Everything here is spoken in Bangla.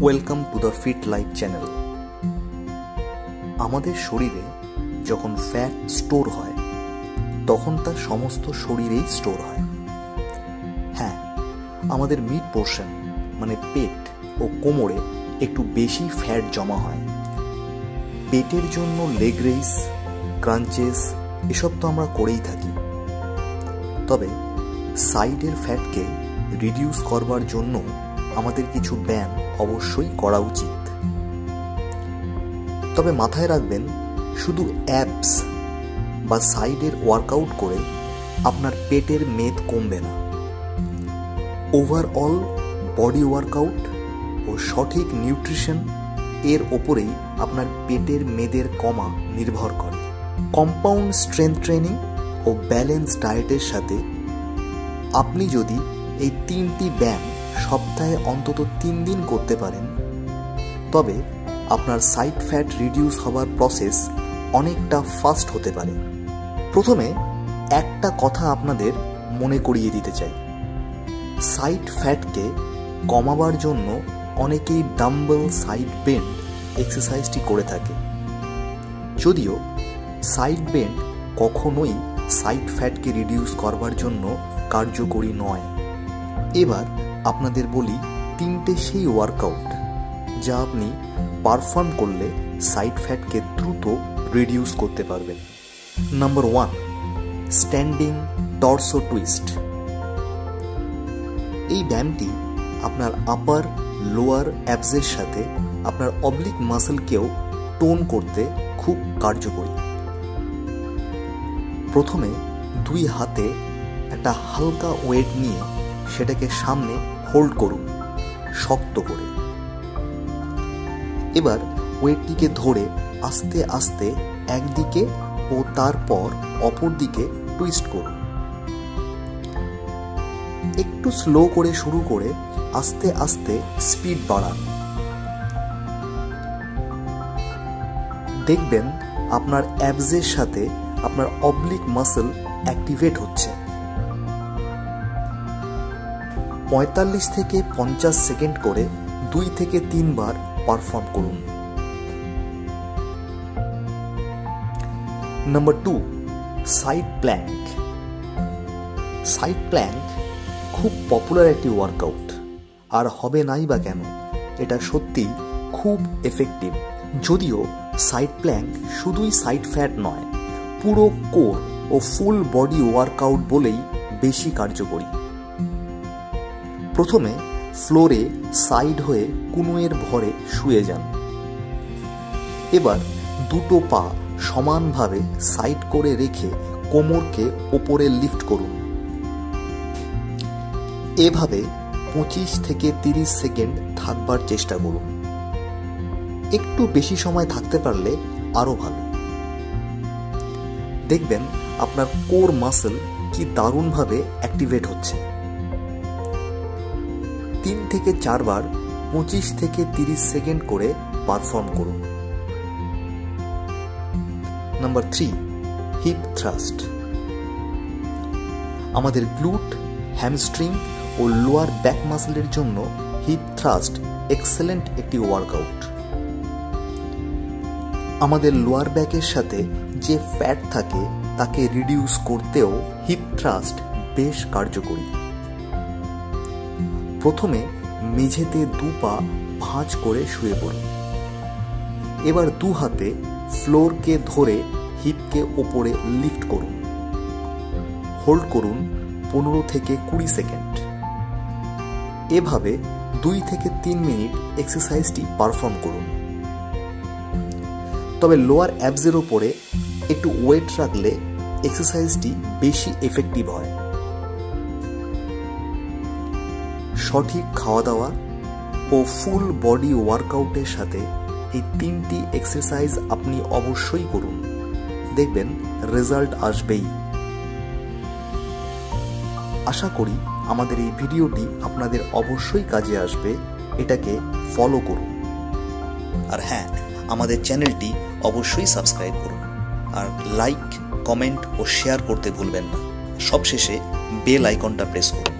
Welcome to the fit life channel আমাদের শরীরে যখন ফ্যাট স্টোর হয়, তখন তার সমস্ত শরীরেই স্টোর হয়। হ্যাঁ আমাদের মিড পোর্শন মানে পেট ও কোমরে একটু বেশি ফ্যাট জমা হয়। পেটের জন্য লেগ রেস ক্রাঞ্চেস এসব তো আমরা করেই থাকি। তবে সাইডের ফ্যাটকে রিডিউস করবার জন্য আমাদের কিছু ব্যায়াম অবশ্যই করা উচিত। তবে মাথায় রাখবেন, শুধু অ্যাপস বা সাইডের ওয়ার্কআউট করে আপনার পেটের মেদ কমবে না। ওভারঅল বডি ওয়ার্কআউট ও সঠিক নিউট্রিশন এর ওপরেই আপনার পেটের মেদের কমা নির্ভর করে। কম্পাউন্ড স্ট্রেংথ ট্রেনিং ও ব্যালেন্স ডায়েটের সাথে আপনি যদি এই তিনটি ব্যায়াম সপ্তাহে অন্তত তিন দিন করতে পারেন। তবে আপনার সাইড ফ্যাট রিডিউস হবার প্রসেস অনেকটা ফাস্ট হতে পারে। প্রথমে একটা কথা আপনাদের মনে করিয়ে দিতে চাই। সাইড ফ্যাটকে কমাবার জন্য অনেকেই ডাম্বল সাইড বেন্ড এক্সারসাইজটি করে থাকে। যদিও সাইড বেন্ড কখনোই সাইড ফ্যাটকে রিডিউস করবার জন্য কার্যকরী নয়। এবার আপনাদের বলি তিনটে সেই ওয়ার্কআউট যা আপনি পারফর্ম করলে সাইড ফ্যাটকে দ্রুত রিডিউস করতে পারবেন। Number one standing torso twist এই ব্যায়ামটি আপনার আপার লোয়ার অ্যাবসের সাথে আপনার অবলিক মাসেলকেও টোন করতে খুব কার্যকরী। প্রথমে দুই হাতে একটা হালকা ওয়েট নিয়ে সেটাকে সামনে হোল্ড করুন, শক্ত করে। এবার ওয়েটটিকে ধরে আস্তে আস্তে একদিকে ও তারপর অপর দিকে টুইস্ট করুন। একটু স্লো করে শুরু করে আস্তে আস্তে স্পিড বাড়ান। দেখবেন আপনার অ্যাবসের সাথে আপনার অবলিক মাসেল অ্যাক্টিভেট হচ্ছে। পঁয়তাল্লিশ থেকে পঞ্চাশ সেকেন্ড করে দুই থেকে তিনবার পারফর্ম করুন। Number two side plank side plank খুব পপুলার একটি ওয়ার্কআউট আর হবে নাই বা কেন, এটা সত্যি খুব এফেক্টিভ যদিও সাইড প্ল্যাঙ্ক শুধুই সাইড ফ্যাট নয়, পুরো কোর ও ফুল বডি ওয়ার্কআউট বলেই বেশি কার্যকরী। প্রথমে ফ্লোরে সাইড হয়ে কুনুয়ের ভরে শুয়ে যান। এবার দুটো পা সমানভাবে সাইড করে রেখে কোমরকে ওপরে লিফট করুন। এভাবে পঁচিশ থেকে তিরিশ সেকেন্ড থাকবার চেষ্টা করুন। একটু বেশি সময় থাকতে পারলে আরও ভালো। দেখবেন আপনার কোর মাসেল কি দারুণভাবে অ্যাক্টিভেট হচ্ছে। তিন থেকে চারবার পঁচিশ থেকে তিরিশ সেকেন্ড করে পারফর্ম করুন। Number three, hip thrust. আমাদের গ্লুট, হ্যামস্ট্রিং ও লোয়ার ব্যাক মাসেলের জন্য হিপ থ্রাস্ট এক্সেলেন্ট একটি ওয়ার্কআউট। আমাদের লোয়ার ব্যাকের সাথে যে ফ্যাট থাকে তাকে রিডিউস করতেও হিপ থ্রাস্ট বেশ কার্যকরী। প্রথমে মেঝেতে দু পা ভাঁজ করে শুয়ে পড়ুন। এবার দু হাতে ফ্লোরকে ধরে হিপকে ওপরে লিফট করুন। হোল্ড করুন পনেরো থেকে কুড়ি সেকেন্ড। এভাবে দুই থেকে তিন মিনিট এক্সারসাইজটি পারফর্ম করুন। তবে লোয়ার অ্যাবসের ওপরে একটু ওয়েট রাখলে এক্সারসাইজটি বেশি এফেক্টিভ হয়। সঠিক খাওয়া দাওয়া ও ফুল বডি ওয়ার্কআউটের সাথে এই তিনটি এক্সারসাইজ আপনি অবশ্যই করুন। দেখবেন রেজাল্ট আসবেই। আশা করি আমাদের এই ভিডিওটি আপনাদের অবশ্যই কাজে আসবে, এটাকে ফলো করুন। আর হ্যাঁ আমাদের চ্যানেলটি অবশ্যই সাবস্ক্রাইব করুন। আর লাইক কমেন্ট ও শেয়ার করতে ভুলবেন না। সবশেষে বেল আইকনটা প্রেস করুন।